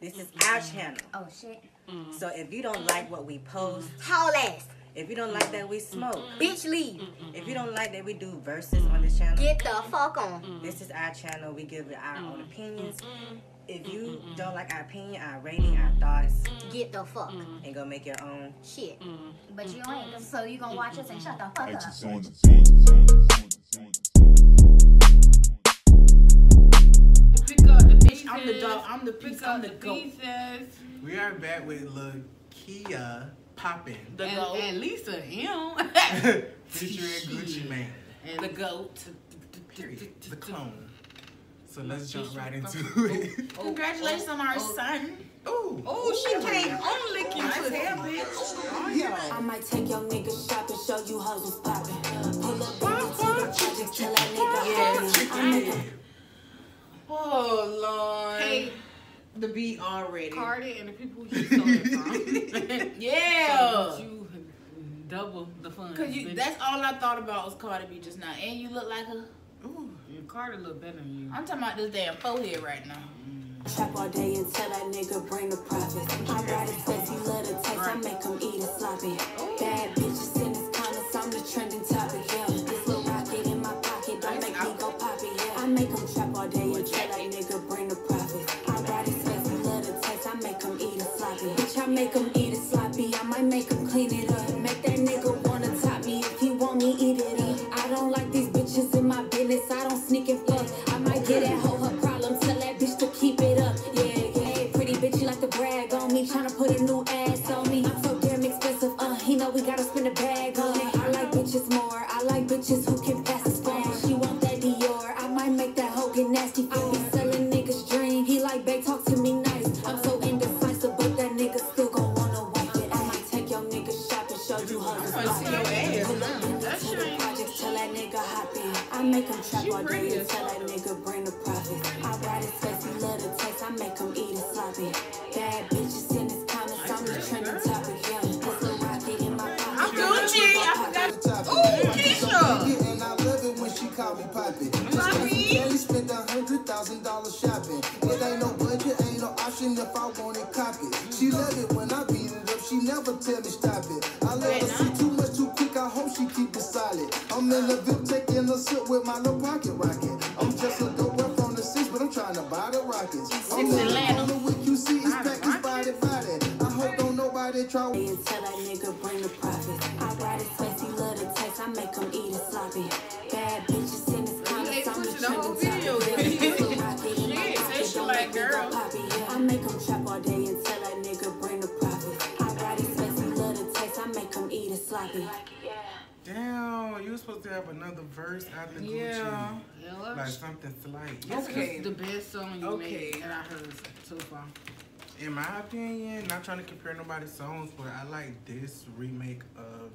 This is mm-hmm. our channel. Oh shit. Mm-hmm. So if you don't like what we post, mm-hmm. Tall ass. if you don't like that we smoke, Bitch leave. if you don't like that we do verses on this channel, Get the fuck on. this is our channel. We give it our own opinions. If you don't like our opinion, our rating, our thoughts, Get the fuck. and go make your own. Shit. But you ain't. So you gonna watch us and shut the fuck up. Bitch. I'm the dog. I'm the Pick piece. I'm the the goat. pieces. We are back with Lakeyah popping. The and, goat. and Lisa him. featuring Gucci Mane. and the goat. Period. The clone. So let's jump right into oh, it. Oh, Congratulations on our oh. oh. son. Ooh. Oh, she came on licking Nice pussy. hair, bitch. Oh, yeah. I might take your nigga shopping, show you hoes was popping. Pull up baby to the project, tell that nigga Yeah, I make him Oh lord. Hey, the beat already. Cardi and the people you stole it from. Yeah. So you double the fun. Cause you, that's all I thought about was Cardi B just now, and you look like her. Ooh. Cardi look better than you. I'm talking about this damn forehead right now. trap all day until that nigga bring the profit. I got his face, he love the taste, I make him eat it sloppy. Make him eat it sloppy, I might make him clean it up. Make that nigga wanna top me, if he want me, eat it up. I don't like these bitches in my business, I don't sneak and fuck. I might get that hoe her problem, tell that bitch to keep it up. Yeah, yeah. Pretty bitch, you like to brag on me, tryna put a new ass on me. I'm so damn expensive, uh, he know we gotta spend a bag on it. I like bitches more, I like bitches who can pass I make him trap all day and tell that nigga bring the profit. I ride his face, he love the taste, I make him eat it sloppy. Bad bitches in his comments, I'm the trending topic, yeah. This little rocket in my pocket. I'm Gucci. I forgot. Ooh, Keisha. And I love it when she call me Poppy. Just Poppy. Kelly spent a hundred thousand dollars shopping. It ain't no budget, ain't no option if I want it, copy. She love it when I beat it up, she never tell me stop it. I let her see too much too quick, I hope she keep it solid. I'm in the tell that nigga bring the profit. I ride his face, he love the taste, I make him eat it sloppy. Bad bitches in his comments, I'm the pushing trending topic. then. This little rocket in my Shit, say pocket, she don't like make me go girl. I make him trap all day and tell that nigga bring the profit. I ride his face, he love the taste, I make him eat it sloppy. Damn, you were supposed to have another verse after Gucci. Yeah. Yeah. Like something slight. This Okay. is the best song you Okay. made that I heard so far. In my opinion, not trying to compare nobody's songs, but I like this remake of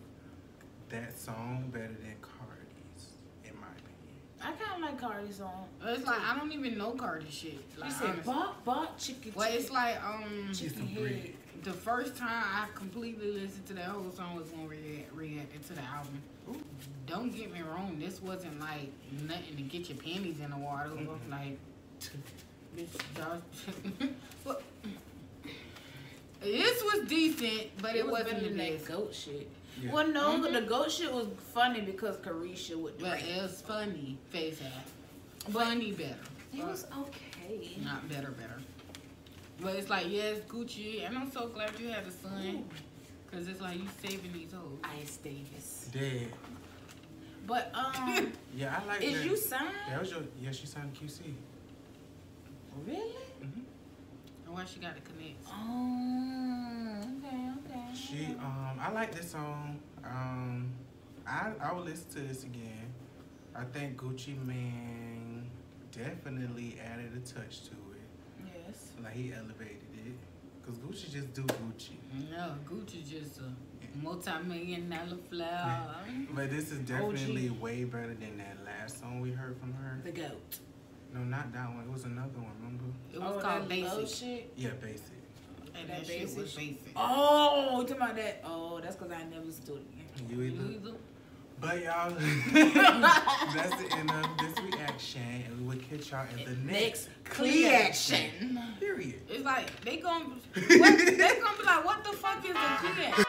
that song better than Cardi's, in my opinion. I kind of like Cardi's song. It's like I don't even know Cardi shit. Like, She said, honestly. "Bop, bop, chicken, Well, it's like um, Chicken the head. the first time I completely listened to that whole song was when we reacted to the album. Don't get me wrong, this wasn't like nothing to get your panties in the water. Like, bitch, y'all- Well, this was decent, but it, was wasn't the than that best. goat shit. Yeah. Well, no, the goat shit was funny because Carisha would But Drake. it was funny, face ass. Funny better. It was okay. Not better, better. But it's like, yes, Gucci, and I'm so glad you had a son. Because it's like you saving these hoes. Ice Davis. Dead. But um, Yeah, I like is that. you signed? That was your, yeah, she signed QC. Really? And why she got to connect? Oh, okay, okay. She, um, I like this song. Um, I, I will listen to this again. I think Gucci Mane definitely added a touch to it. Yes. Like he elevated it. Cause Gucci just do Gucci. No, Gucci just a multi-million dollar flower. But this is definitely way better than that last song we heard from her. The goat. No, not that one. It was another one. Remember? It was oh, called Basic. Yeah, Basic. And that, that basic? was basic. Oh, you talking about that? Oh, that's because I never stood it. You either. You either? But y'all, that's the end of this reaction, and we will catch y'all in the next, next clear action. Period. It's like they gonna, what, they gonna be like, what the fuck is the clear?